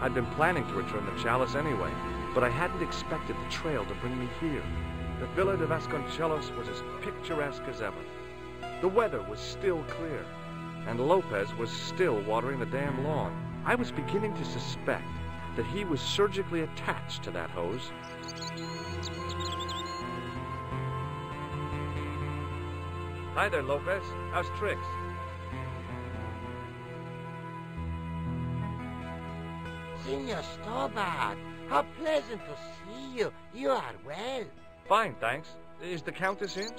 I'd been planning to return the chalice anyway, but I hadn't expected the trail to bring me here. The Villa de Vasconcelos was as picturesque as ever. The weather was still clear, and Lopez was still watering the damn lawn. I was beginning to suspect that he was surgically attached to that hose. Hi there, Lopez. How's tricks? Senor Stobart, how pleasant to see you. You are well. Fine, thanks. Is the Countess in?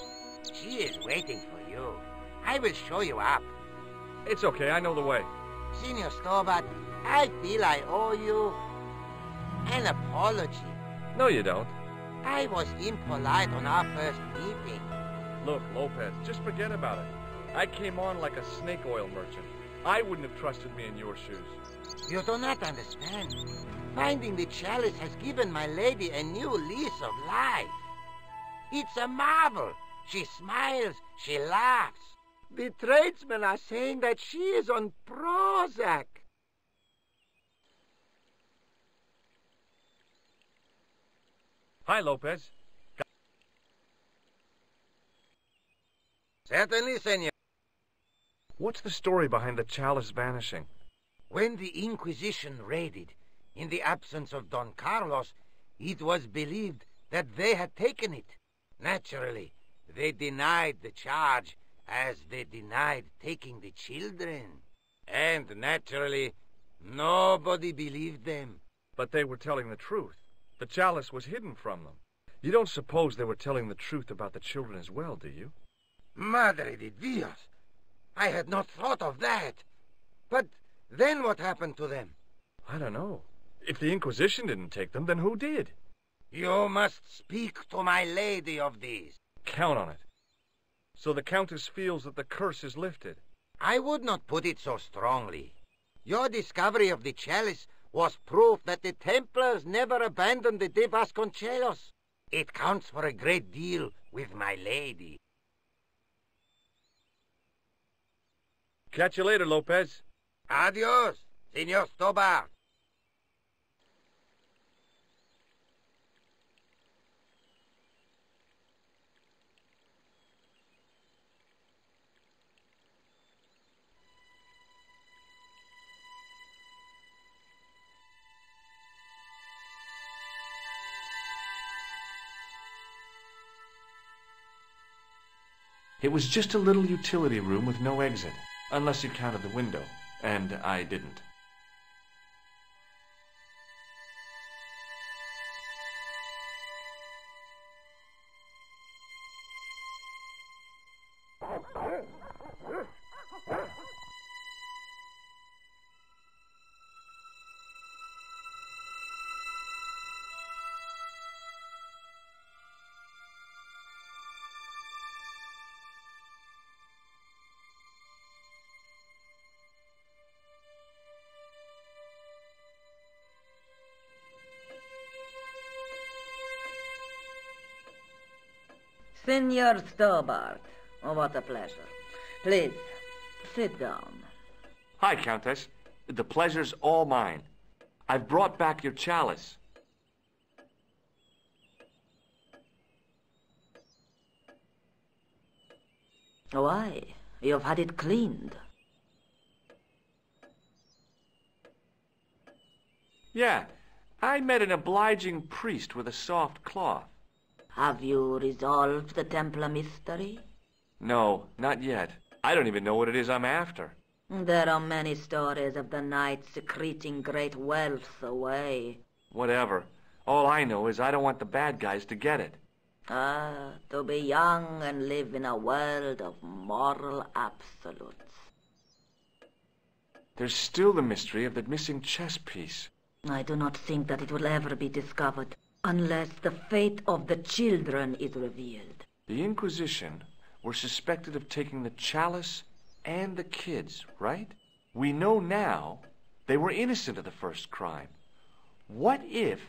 She is waiting for you. I will show you up. It's okay, I know the way. Senor Stobart, I feel I owe you an apology. No, you don't. I was impolite on our first meeting. Look, Lopez, just forget about it. I came on like a snake oil merchant. I wouldn't have trusted me in your shoes. You do not understand. Finding the chalice has given my lady a new lease of life. It's a marvel. She smiles, she laughs. The tradesmen are saying that she is on Prozac. Hi, Lopez. Certainly, senor. What's the story behind the chalice vanishing? When the Inquisition raided, in the absence of Don Carlos, it was believed that they had taken it. Naturally, they denied the charge as they denied taking the children. And naturally, nobody believed them. But they were telling the truth. The chalice was hidden from them. You don't suppose they were telling the truth about the children as well, do you? Madre de Dios! I had not thought of that. But then what happened to them? I don't know. If the Inquisition didn't take them, then who did? You must speak to my lady of these. Count on it. So the Countess feels that the curse is lifted. I would not put it so strongly. Your discovery of the chalice was proof that the Templars never abandoned the de Vasconcelos. It counts for a great deal with my lady. Catch you later, Lopez. Adios, Senor Stobart. It was just a little utility room with no exit, unless you counted the window, and I didn't. Senor Stobart. Oh, what a pleasure. Please, sit down. Hi, Countess. The pleasure's all mine. I've brought back your chalice. Why? You've had it cleaned. Yeah, I met an obliging priest with a soft cloth. Have you resolved the Templar mystery? No, not yet. I don't even know what it is I'm after. There are many stories of the knights secreting great wealth away. Whatever. All I know is I don't want the bad guys to get it. Ah, to be young and live in a world of moral absolutes. There's still the mystery of the missing chess piece. I do not think that it will ever be discovered unless the fate of the children is revealed. The Inquisition were suspected of taking the chalice and the kids, right? We know now they were innocent of the first crime. What if...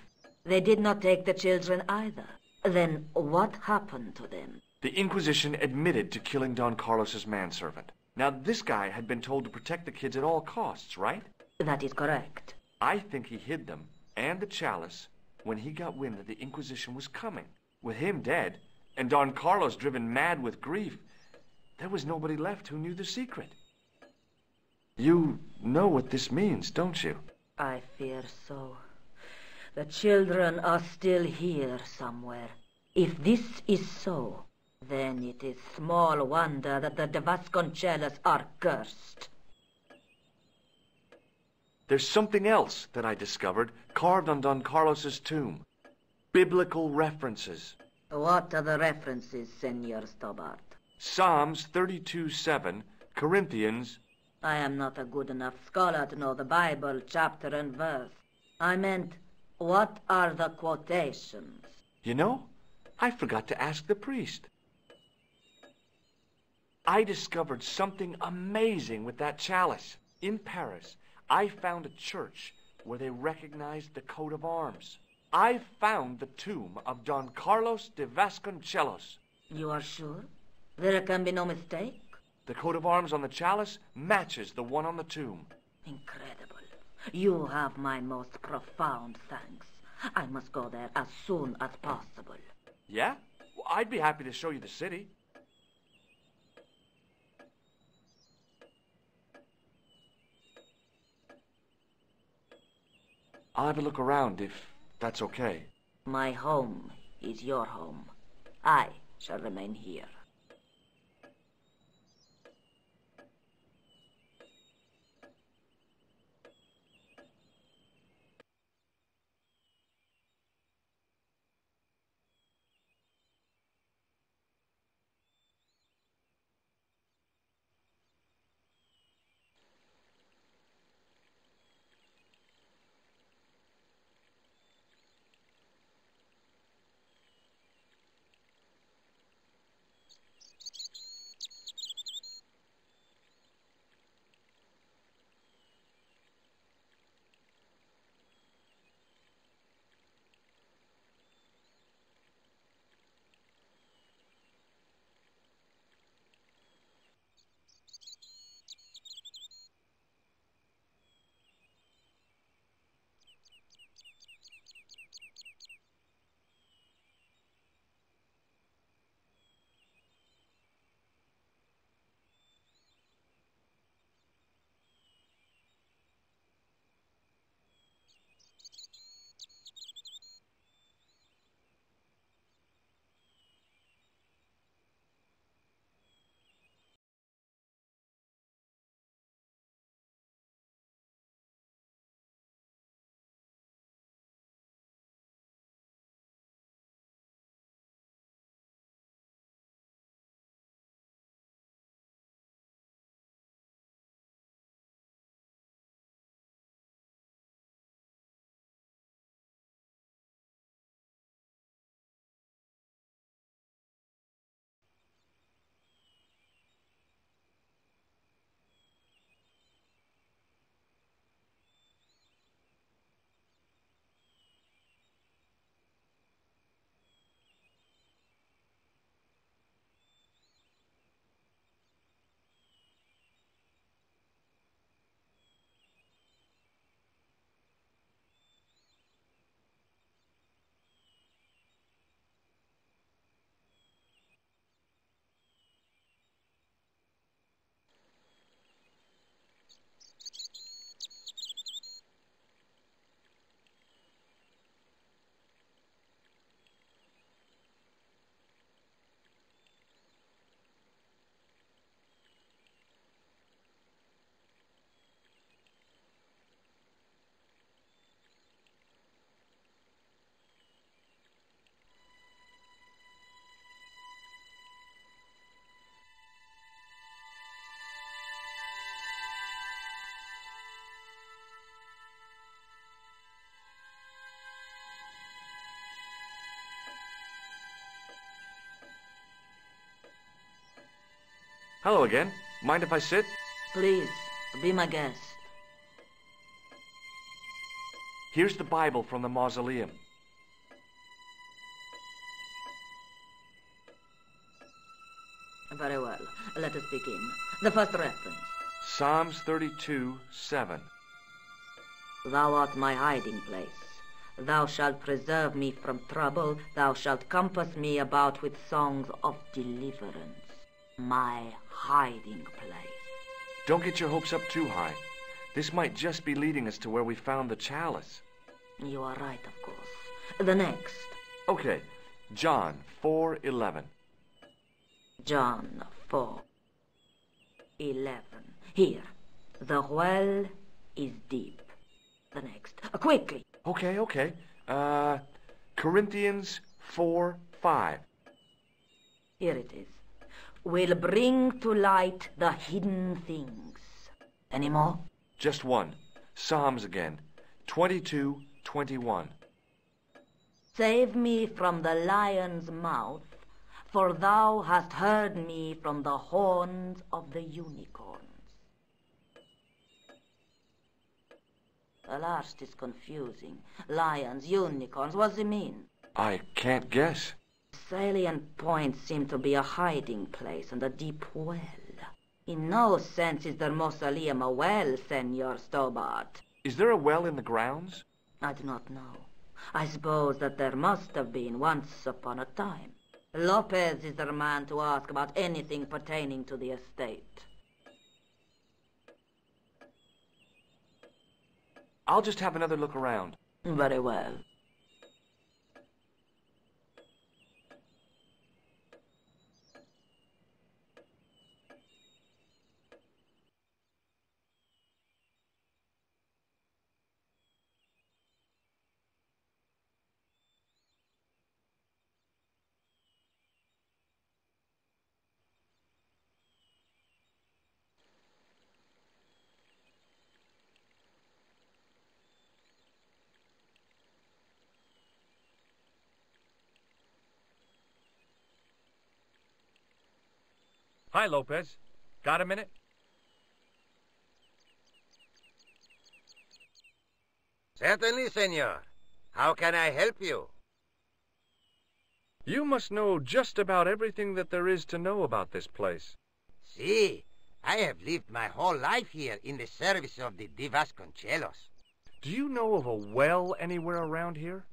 They did not take the children either. Then what happened to them? The Inquisition admitted to killing Don Carlos's manservant. Now, this guy had been told to protect the kids at all costs, right? That is correct. I think he hid them, and the chalice, when he got wind that the Inquisition was coming. With him dead, and Don Carlos driven mad with grief, there was nobody left who knew the secret. You know what this means, don't you? I fear so. The children are still here somewhere. If this is so, then it is small wonder that the de Vasconcelos are cursed. There's something else that I discovered carved on Don Carlos's tomb. Biblical references. What are the references, Senor Stobart? Psalms 32:7, Corinthians. I am not a good enough scholar to know the Bible chapter and verse. I meant, what are the quotations? You know, I forgot to ask the priest. I discovered something amazing with that chalice. In Paris, I found a church where they recognized the coat of arms. I found the tomb of Don Carlos de Vasconcelos. You are sure? There can be no mistake? The coat of arms on the chalice matches the one on the tomb. Incredible. You have my most profound thanks. I must go there as soon as possible. Yeah? Well, I'd be happy to show you the city. I'll have a look around if that's okay. My home is your home. I shall remain here. Hello again. Mind if I sit? Please, be my guest. Here's the Bible from the mausoleum. Very well. Let us begin. The first reference. Psalms 32, 7. Thou art my hiding place. Thou shalt preserve me from trouble. Thou shalt compass me about with songs of deliverance. My hiding place. Don't get your hopes up too high. This might just be leading us to where we found the chalice. You are right, of course. The next. Okay, John 4:11. John 4. 11. Here. The well is deep. The next. Uh, quickly. Okay, okay. Uh, Corinthians 4, 5. Here it is. Will bring to light the hidden things. Any more? Just one. Psalms again. 22, 21. Save me from the lion's mouth, for thou hast heard me from the horns of the unicorns. The last is confusing. Lions, unicorns, what does it mean? I can't guess. Salient point seem to be a hiding place and a deep well. In no sense is the mausoleum a well, Senor Stobart. Is there a well in the grounds? I do not know. I suppose that there must have been once upon a time. Lopez is the man to ask about anything pertaining to the estate. I'll just have another look around. Very well. Hi, Lopez. Got a minute? Certainly, senor. How can I help you? You must know just about everything that there is to know about this place. See, I have lived my whole life here in the service of the De Vasconcelos. Do you know of a well anywhere around here?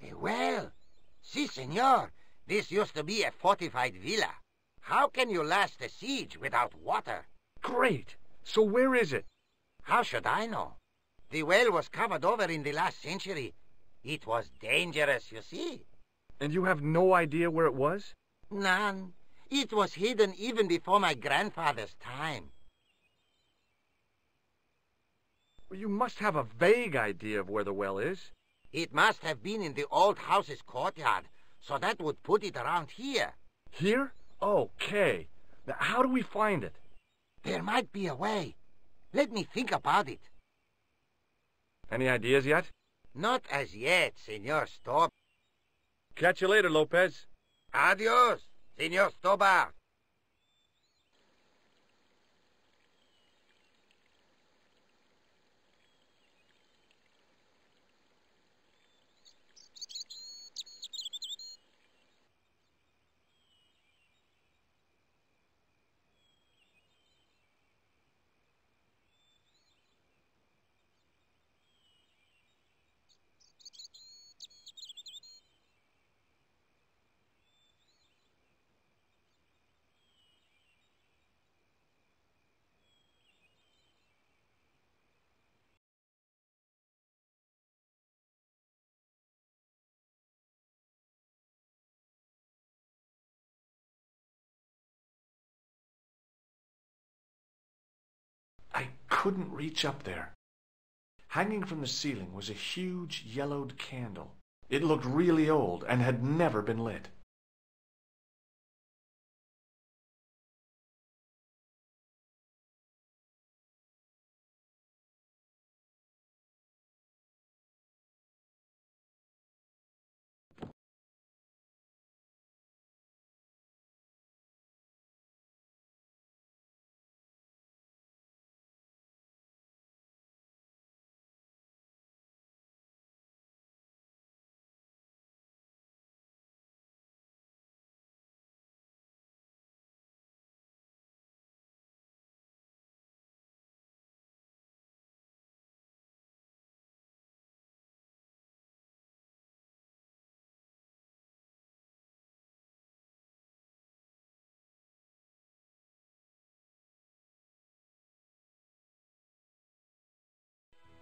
A well? Si, senor. This used to be a fortified villa. How can you last a siege without water? Great! So where is it? How should I know? The well was covered over in the last century. It was dangerous, you see. And you have no idea where it was? None. It was hidden even before my grandfather's time. You must have a vague idea of where the well is. It must have been in the old house's courtyard, so that would put it around here. Here? Okay. Now, how do we find it? There might be a way. Let me think about it. Any ideas yet? Not as yet, Senor Stobart. Catch you later, Lopez. Adios, Senor Stobart. I couldn't reach up there. Hanging from the ceiling was a huge yellowed candle. It looked really old and had never been lit.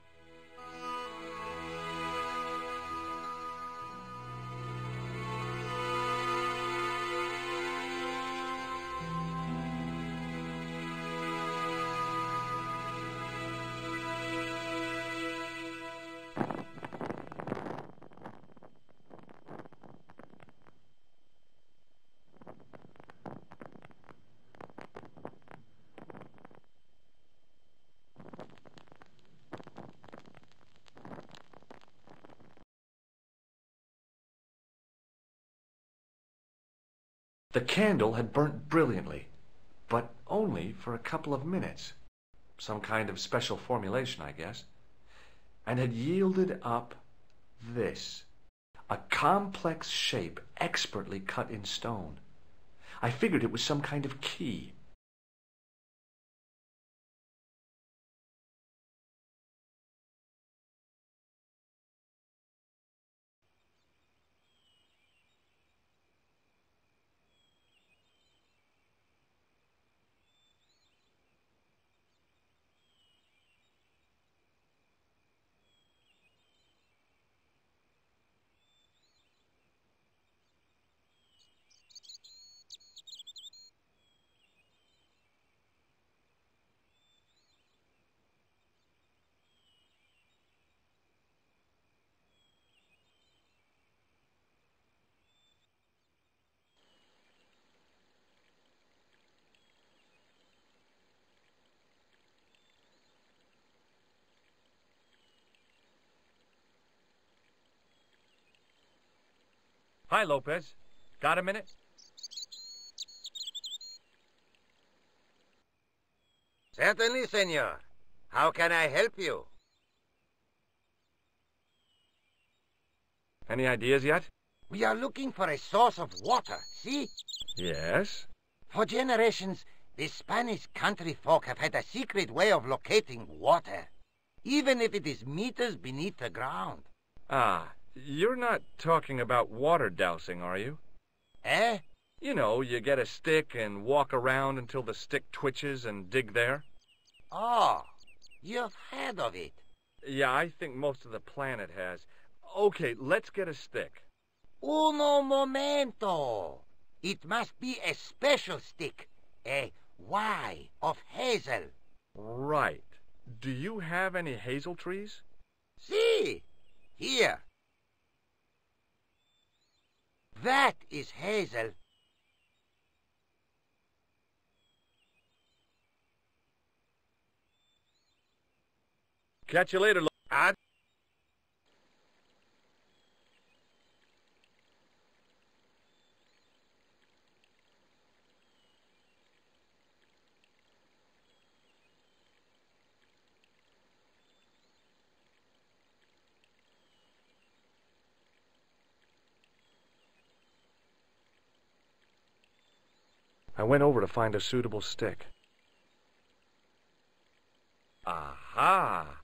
Música The candle had burnt brilliantly, but only for a couple of minutes. Some kind of special formulation, I guess. And had yielded up this. A complex shape expertly cut in stone. I figured it was some kind of key. Hi, Lopez. Got a minute? Certainly, senor. How can I help you? Any ideas yet? We are looking for a source of water, see? Yes. For generations, the Spanish country folk have had a secret way of locating water, even if it is meters beneath the ground. Ah, you're not talking about water dowsing, are you? Eh? You know, you get a stick and walk around until the stick twitches and dig there. Oh, you've heard of it. Yeah, I think most of the planet has. Okay, let's get a stick. Uno momento. It must be a special stick, a Y of hazel. Right. Do you have any hazel trees? See? Here. That is hazel. Catch you later, Lo- I went over to find a suitable stick. Aha!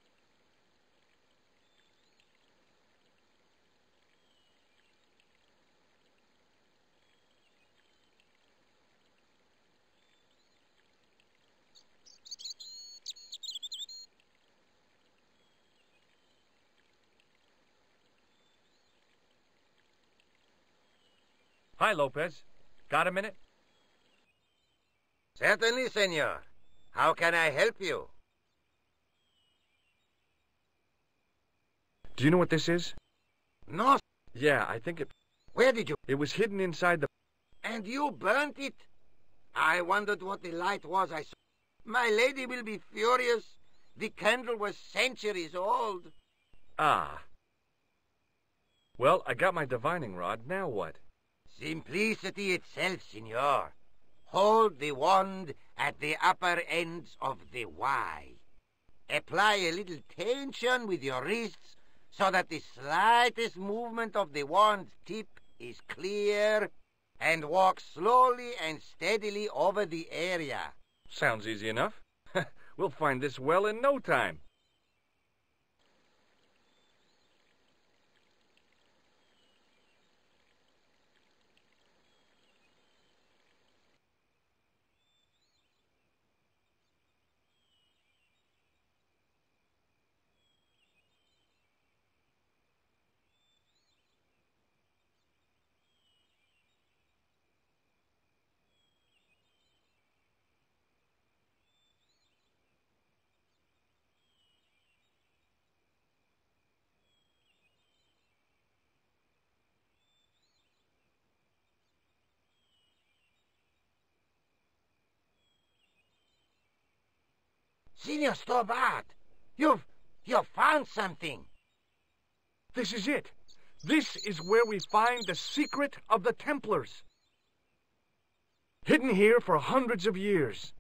Hi, Lopez. Got a minute? Certainly, senor. How can I help you? Do you know what this is? No. Yeah, I think it Where did you? it was hidden inside the And you burnt it? I wondered what the light was I saw. My lady will be furious. The candle was centuries old. Ah. Well, I got my divining rod. Now what? Simplicity itself, senor. Hold the wand at the upper ends of the Y. Apply a little tension with your wrists so that the slightest movement of the wand's tip is clear and walk slowly and steadily over the area. Sounds easy enough. we'll find this well in no time. Senor Stobart, you've, you've found something. This is it. This is where we find the secret of the Templars. Hidden here for hundreds of years.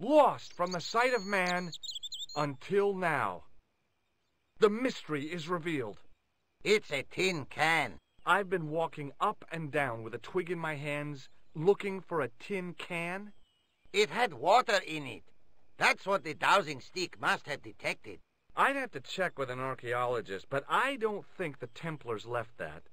Lost from the sight of man until now. The mystery is revealed. It's a tin can. I've been walking up and down with a twig in my hands, looking for a tin can. It had water in it. That's what the dowsing stick must have detected. I'd have to check with an archaeologist, but I don't think the Templars left that.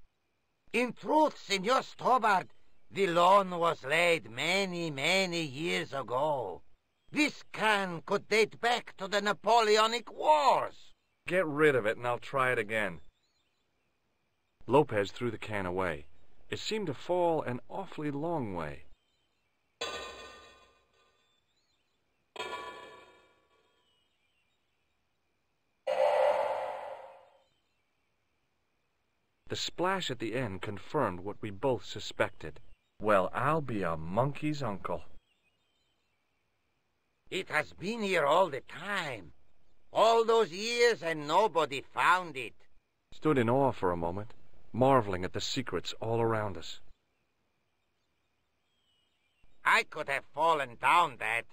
In truth, Senor Stobart, the loan was laid many, many years ago. This can could date back to the Napoleonic Wars. Get rid of it and I'll try it again. Lopez threw the can away. It seemed to fall an awfully long way. The splash at the end confirmed what we both suspected. Well, I'll be a monkey's uncle. It has been here all the time. All those years and nobody found it. Stood in awe for a moment, marveling at the secrets all around us. I could have fallen down that.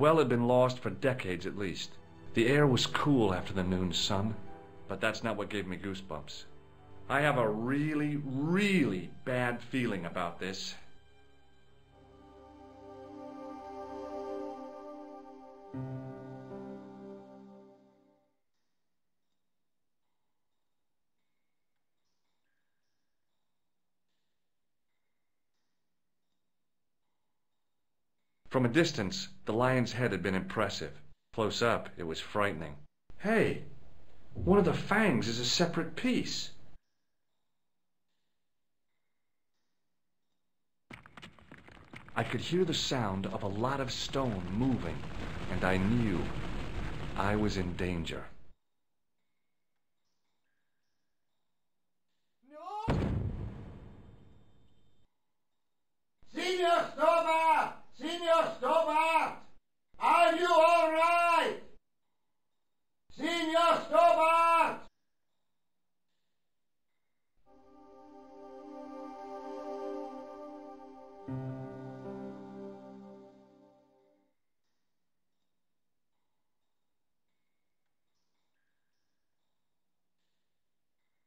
Well had been lost for decades at least. The air was cool after the noon sun, but that's not what gave me goosebumps. I have a really, really bad feeling about this. From a distance, the lion's head had been impressive. Close up, it was frightening. Hey, one of the fangs is a separate piece. I could hear the sound of a lot of stone moving, and I knew I was in danger. Senor Stobart! Senor Stobart! Are you all right? Senor Stobart!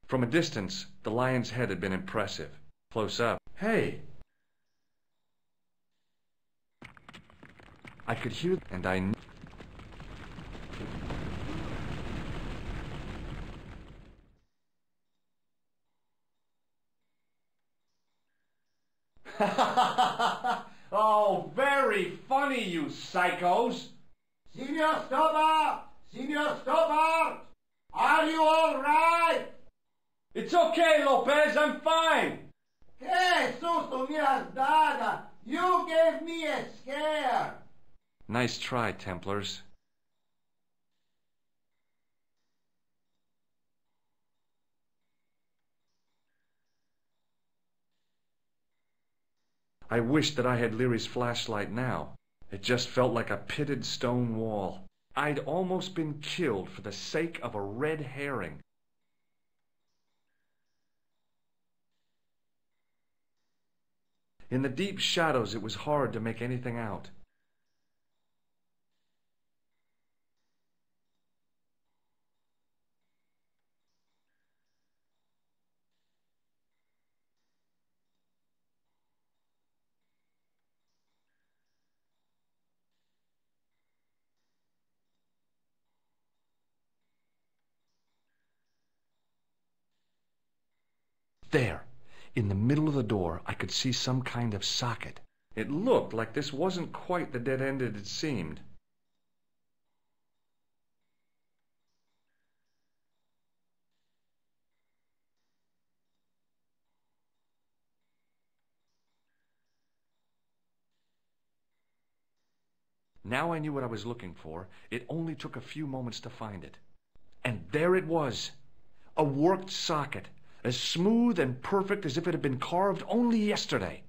From a distance, the lion's head had been impressive. Close up, hey! I could hear, and I knew. oh, very funny, you psychos! Senor Stobart! Senor Stobart! Are you all right? It's okay, Lopez, I'm fine! Que susto me has dado! You gave me a scare! Nice try, Templars. I wished that I had Leary's flashlight now. It just felt like a pitted stone wall. I'd almost been killed for the sake of a red herring. In the deep shadows, it was hard to make anything out. In the middle of the door, I could see some kind of socket. It looked like this wasn't quite the dead end it had seemed. Now I knew what I was looking for. It only took a few moments to find it. And there it was! A worked socket, as smooth and perfect as if it had been carved only yesterday.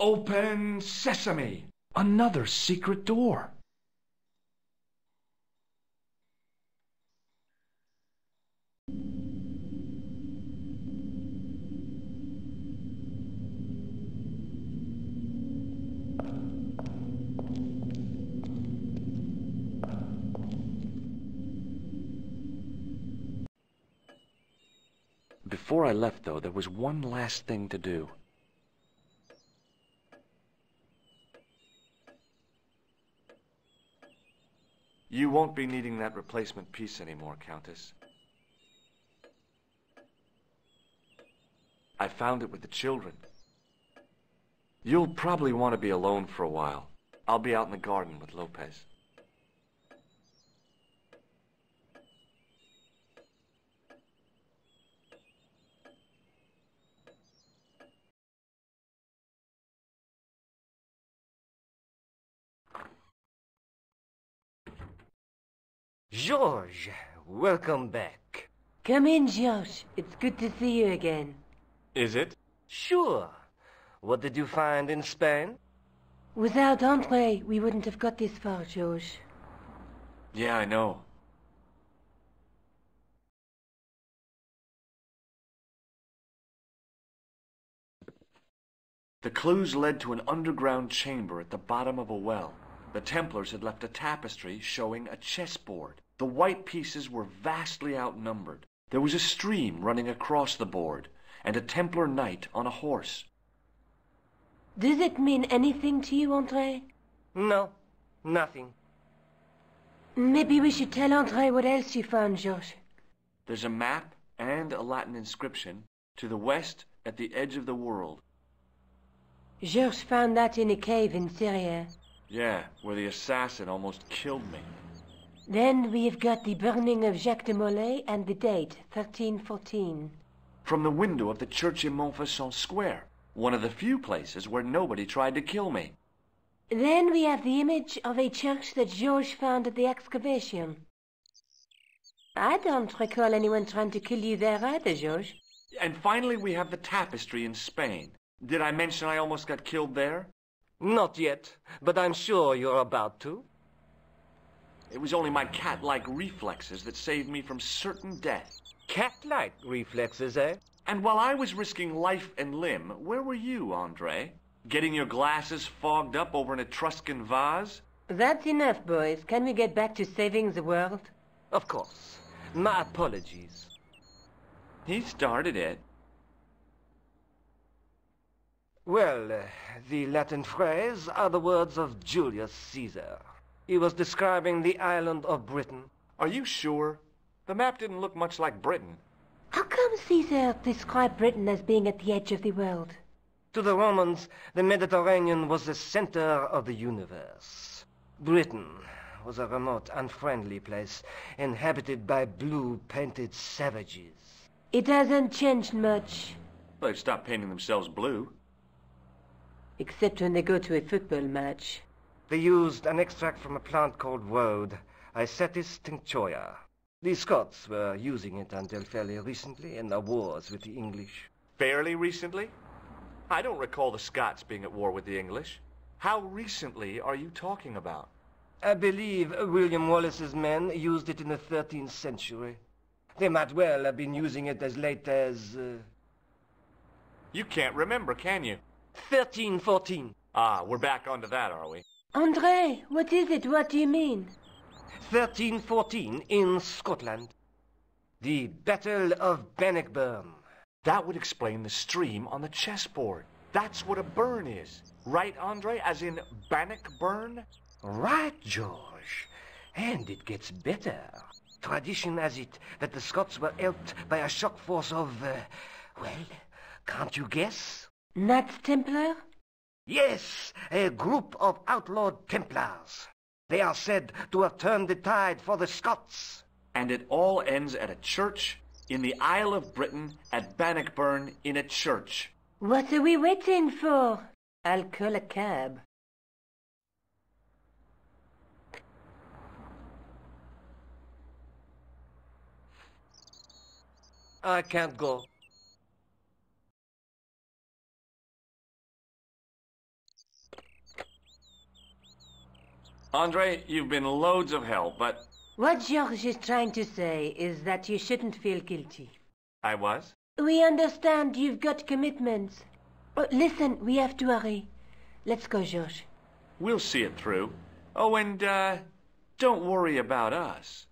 Open sesame! Another secret door. Before I left, though, there was one last thing to do. You won't be needing that replacement piece anymore, Countess. I found it with the children. You'll probably want to be alone for a while. I'll be out in the garden with Lopez. George, welcome back. Come in, George. It's good to see you again. Is it? Sure. What did you find in Spain? Without Andre, we wouldn't have got this far, George. Yeah, I know. The clues led to an underground chamber at the bottom of a well. The Templars had left a tapestry showing a chessboard. The white pieces were vastly outnumbered. There was a stream running across the board, and a Templar knight on a horse. Does it mean anything to you, Andre? No, nothing. Maybe we should tell Andre what else you found, George. There's a map and a Latin inscription to the west at the edge of the world. George found that in a cave in Syria. Yeah, where the assassin almost killed me. Then we have got the burning of Jacques de Molay and the date, 1314. From the window of the church in Montfaucon Square, one of the few places where nobody tried to kill me. Then we have the image of a church that George found at the excavation. I don't recall anyone trying to kill you there either, George. And finally, we have the tapestry in Spain. Did I mention I almost got killed there? Not yet, but I'm sure you're about to. It was only my cat-like reflexes that saved me from certain death. Cat-like reflexes, eh? And while I was risking life and limb, where were you, Andre? Getting your glasses fogged up over an Etruscan vase? That's enough, boys. Can we get back to saving the world? Of course. My apologies. He started it. Well, uh, the Latin phrase are the words of Julius Caesar. He was describing the island of Britain. Are you sure? The map didn't look much like Britain. How come Caesar described Britain as being at the edge of the world? To the Romans, the Mediterranean was the center of the universe. Britain was a remote, unfriendly place inhabited by blue-painted savages. It hasn't changed much, They've stopped painting themselves blue. except when they go to a football match. They used an extract from a plant called woad, Isatis tinctoria. The Scots were using it until fairly recently in their wars with the English. Fairly recently? I don't recall the Scots being at war with the English. How recently are you talking about? I believe William Wallace's men used it in the 13th century. They might well have been using it as late as... Uh, You can't remember, can you? 1314. Ah, we're back onto that, are we? Andre, what is it? What do you mean? 1314 in Scotland. The Battle of Bannockburn. That would explain the stream on the chessboard. That's what a burn is. Right, Andre? As in Bannockburn? Right, George. And it gets better. Tradition has it that the Scots were helped by a shock force of, uh, well, can't you guess? Knights Templar? Yes, a group of outlawed Templars. They are said to have turned the tide for the Scots. And it all ends at a church in the Isle of Britain at Bannockburn in a church. What are we waiting for? I'll call a cab. I can't go. Andre, you've been loads of help, but What George is trying to say is that you shouldn't feel guilty. I was. We understand you've got commitments. Oh, listen, we have to hurry. Let's go, George. We'll see it through. Oh, and, uh, don't worry about us.